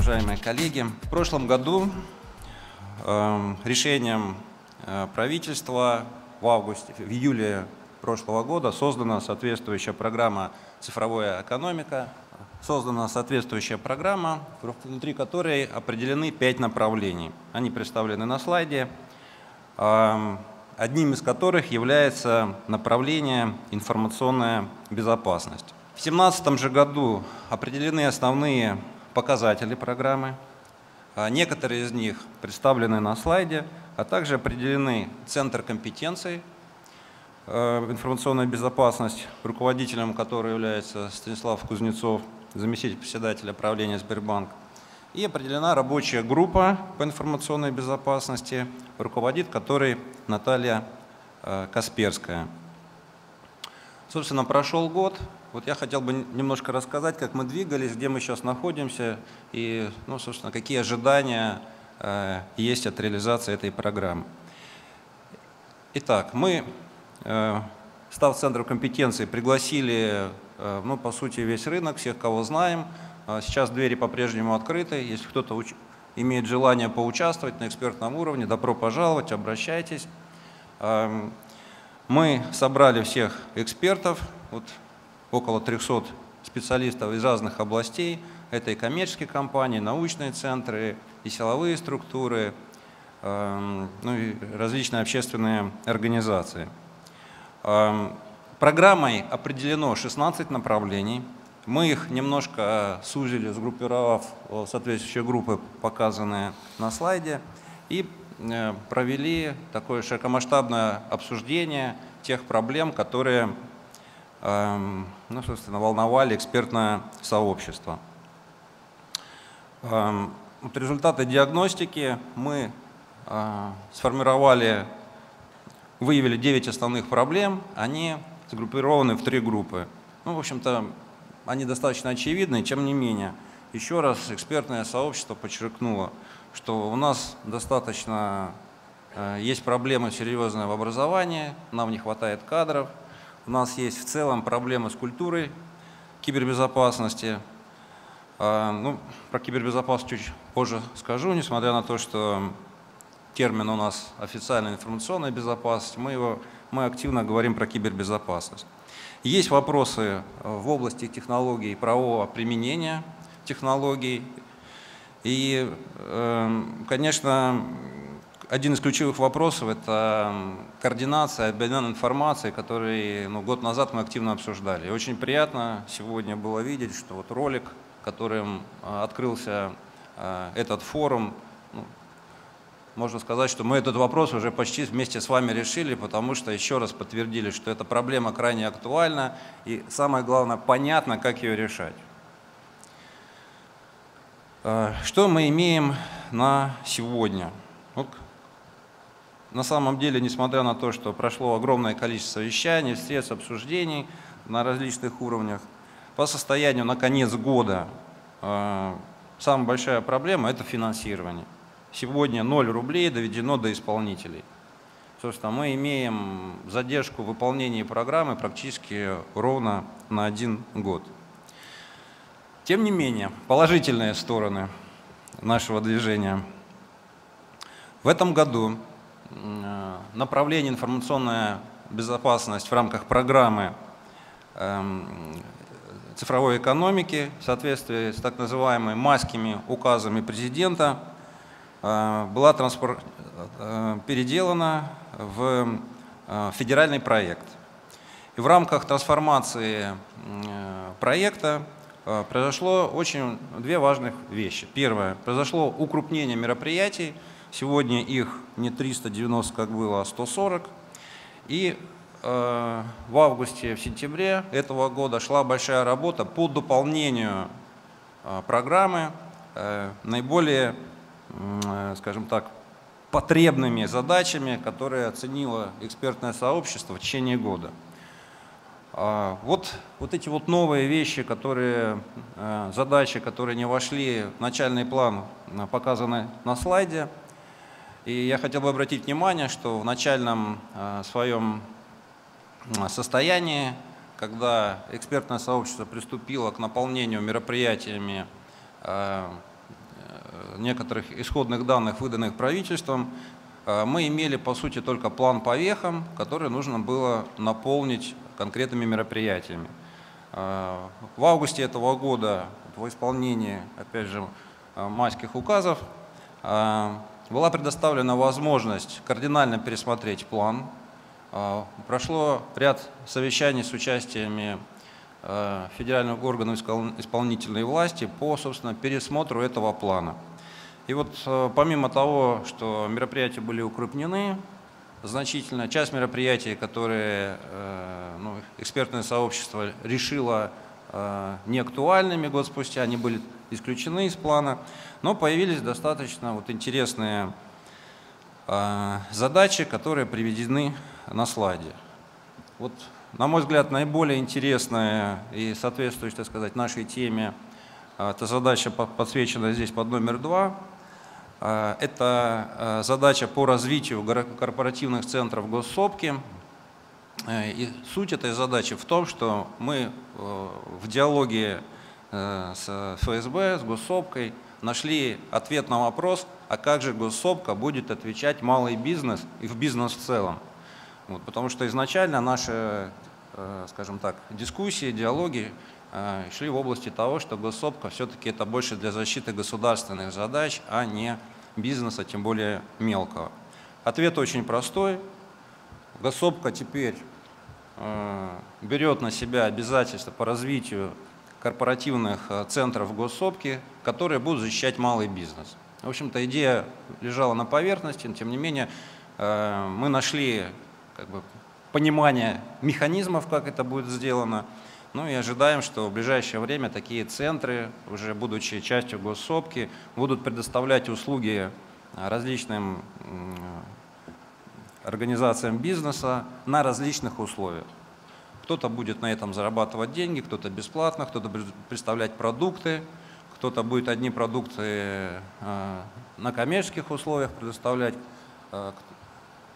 Уважаемые коллеги. В прошлом году э, решением э, правительства в августе, в июле прошлого года создана соответствующая программа «Цифровая экономика», создана соответствующая программа, внутри которой определены пять направлений. Они представлены на слайде, э, одним из которых является направление «Информационная безопасность». В 2017 же году определены основные показатели программы. А некоторые из них представлены на слайде, а также определены Центр компетенций э, информационная безопасность, руководителем которой является Станислав Кузнецов, заместитель председателя правления Сбербанк. И определена рабочая группа по информационной безопасности, руководит которой Наталья э, Касперская. Собственно, прошел год. Вот я хотел бы немножко рассказать, как мы двигались, где мы сейчас находимся и, ну, собственно, какие ожидания э, есть от реализации этой программы. Итак, мы, э, став центром компетенции, пригласили, э, ну, по сути, весь рынок, всех, кого знаем. А сейчас двери по-прежнему открыты. Если кто-то уч... имеет желание поучаствовать на экспертном уровне, добро пожаловать, обращайтесь. Эм, мы собрали всех экспертов, вот около 300 специалистов из разных областей. Это и коммерческие компании, научные центры, и силовые структуры, эм, ну и различные общественные организации. Эм, программой определено 16 направлений. Мы их немножко сузили, сгруппировав соответствующие группы, показанные на слайде, и Э, провели такое широкомасштабное обсуждение тех проблем, которые ну, собственно, волновали экспертное сообщество. Эм, вот результаты диагностики мы э, сформировали, выявили 9 основных проблем, они сгруппированы в три группы. Ну, в общем-то, они достаточно очевидны, тем не менее. Еще раз экспертное сообщество подчеркнуло – что у нас достаточно э, есть проблемы серьезные в образовании, нам не хватает кадров, у нас есть в целом проблемы с культурой кибербезопасности. А, ну, про кибербезопасность чуть позже скажу, несмотря на то, что термин у нас официальная информационная безопасность, мы, его, мы активно говорим про кибербезопасность. Есть вопросы в области технологий правового применения технологий и, эм, конечно, один из ключевых вопросов – это координация, обмен информацией, который ну, год назад мы активно обсуждали. И очень приятно сегодня было видеть, что вот ролик, которым э, открылся э, этот форум, ну, можно сказать, что мы этот вопрос уже почти вместе с вами решили, потому что еще раз подтвердили, что эта проблема крайне актуальна и, самое главное, понятно, как ее решать. Э, что мы имеем на сегодня? Вот, на самом деле, несмотря на то, что прошло огромное количество вещаний, встреч, обсуждений на различных уровнях, по состоянию на конец года э, самая большая проблема – это финансирование. Сегодня 0 рублей доведено до исполнителей. Собственно, мы имеем задержку в выполнении программы практически ровно на один год. Тем не менее, положительные стороны нашего движения. В этом году направление информационная безопасность в рамках программы эм, цифровой экономики в соответствии с так называемыми майскими указами президента э, была. Э, переделана в федеральный проект. И в рамках трансформации проекта Э, произошло очень две важных вещи. Первое, произошло укрупнение мероприятий. Сегодня их не 390, как было, а 140. И э, в августе, в сентябре этого года шла большая работа по дополнению э, программы э, наиболее, э, скажем так, потребными задачами, которые оценило экспертное сообщество в течение года. А, вот, вот эти вот новые вещи, которые, э, задачи, которые не вошли в начальный план, э, показаны на слайде. И я хотел бы обратить внимание, что в начальном э, своем состоянии, когда экспертное сообщество приступило к наполнению мероприятиями некоторых исходных данных, выданных правительством, мы имели, по сути, только план по вехам, который нужно было наполнить конкретными мероприятиями. В августе этого года в исполнении, опять же, майских указов была предоставлена возможность кардинально пересмотреть план. Прошло ряд совещаний с участиями федеральных органов исполнительной власти по, собственно, пересмотру этого плана. И вот помимо того, что мероприятия были укрупнены, значительно. Часть мероприятий, которые ну, экспертное сообщество решило неактуальными год спустя, они были исключены из плана, но появились достаточно вот интересные задачи, которые приведены на слайде. Вот, на мой взгляд, наиболее интересная и соответствующая, сказать, нашей теме, эта задача подсвечена здесь под номер два. А, это а, задача по развитию корпоративных центров госсобки. Э, и суть этой задачи в том, что мы э, в диалоге с ФСБ, с госсобкой нашли ответ на вопрос, а как же госсобка будет отвечать малый бизнес и в бизнес в целом. Вот, потому что изначально наши, скажем так, дискуссии, диалоги Э, шли в области того, что госсобка все-таки это больше для защиты государственных задач, а не бизнеса, тем более мелкого. Ответ очень простой. Госсобка теперь э, берет на себя обязательства по развитию корпоративных э, центров госсобки, которые будут защищать малый бизнес. В общем-то, идея лежала на поверхности, но тем не менее мы нашли как бы, понимание механизмов, как это будет сделано, ну и ожидаем, что в ближайшее время такие центры, уже будучи частью госсобки, будут предоставлять услуги различным организациям бизнеса на различных условиях. Кто-то будет на этом зарабатывать деньги, кто-то бесплатно, кто-то будет представлять продукты, кто-то будет одни продукты а, на коммерческих условиях предоставлять, а,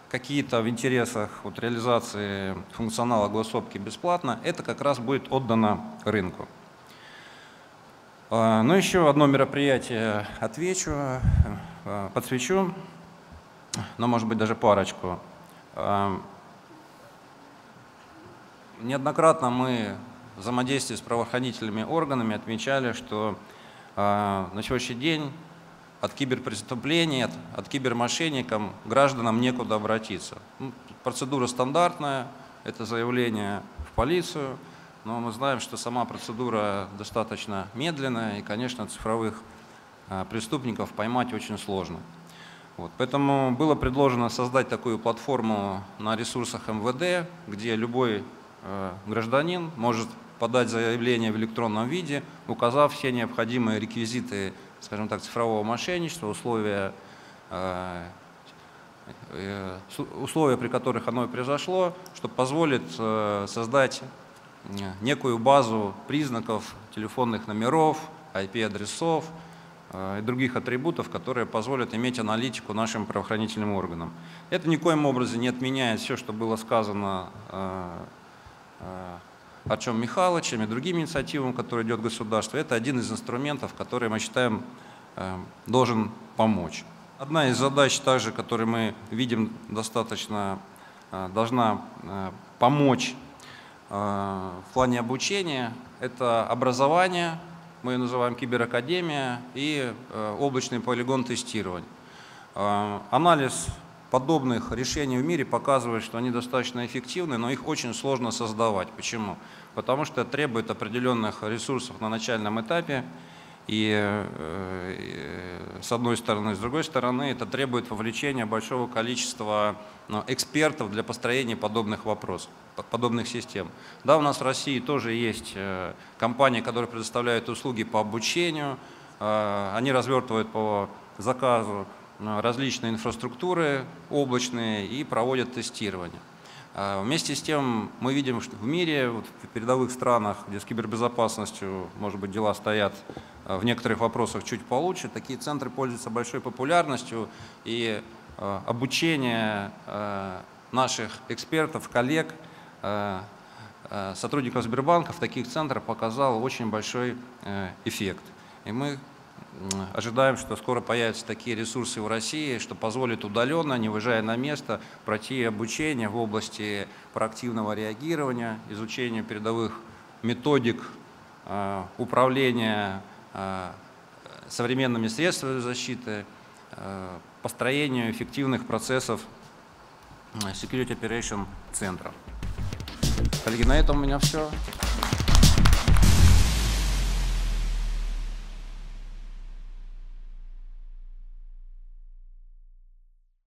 какие-то в интересах вот, реализации функционала госсобки бесплатно, это как раз будет отдано рынку. А, ну, еще одно мероприятие отвечу, подсвечу, но, может быть, даже парочку. А, неоднократно мы в взаимодействии с правоохранительными органами отмечали, что на сегодняшний день от киберпреступлений, от, от кибермошенников гражданам некуда обратиться. Ну, процедура стандартная, это заявление в полицию, но мы знаем, что сама процедура достаточно медленная, и, конечно, цифровых а, преступников поймать очень сложно. Вот, поэтому было предложено создать такую платформу на ресурсах МВД, где любой гражданин может подать заявление в электронном виде, указав все необходимые реквизиты скажем так, цифрового мошенничества, условия, э, э, условия, при которых оно произошло, что позволит э, создать некую базу признаков телефонных номеров, IP-адресов и других атрибутов, которые позволят иметь аналитику нашим правоохранительным органам. Это никоим образом не отменяет все, что было сказано Артем Михайловичем и другими инициативами, которые идет государство, это один из инструментов, который мы считаем э, должен помочь. Одна из задач также, которую мы видим достаточно, э, должна э, помочь в плане обучения, это образование, мы ее называем киберакадемия, и облачный полигон тестирования. Анализ подобных решений в мире показывает, что они достаточно эффективны, но их очень сложно создавать. Почему? Потому что требует определенных ресурсов на начальном этапе, и э, с одной стороны, с другой стороны, это требует вовлечения большого количества ну, экспертов для построения подобных вопросов, подобных систем. Да, у нас в России тоже есть э, компании, которые предоставляют услуги по обучению, э, они развертывают по заказу Э, различные инфраструктуры облачные и проводят тестирование. А вместе с тем мы видим, что в мире, вот в передовых странах, где с кибербезопасностью, может быть, дела стоят э, в некоторых вопросах чуть получше, такие центры пользуются большой популярностью, и э, обучение наших экспертов, коллег, сотрудников Сбербанка в таких центрах показало очень большой эффект. И мы ожидаем, что скоро появятся такие ресурсы в России, что позволит удаленно, не выезжая на место, пройти обучение в области проактивного реагирования, изучения передовых методик э, управления э, современными средствами защиты, э, построению эффективных процессов Security Operation центра. Коллеги, на этом у меня все.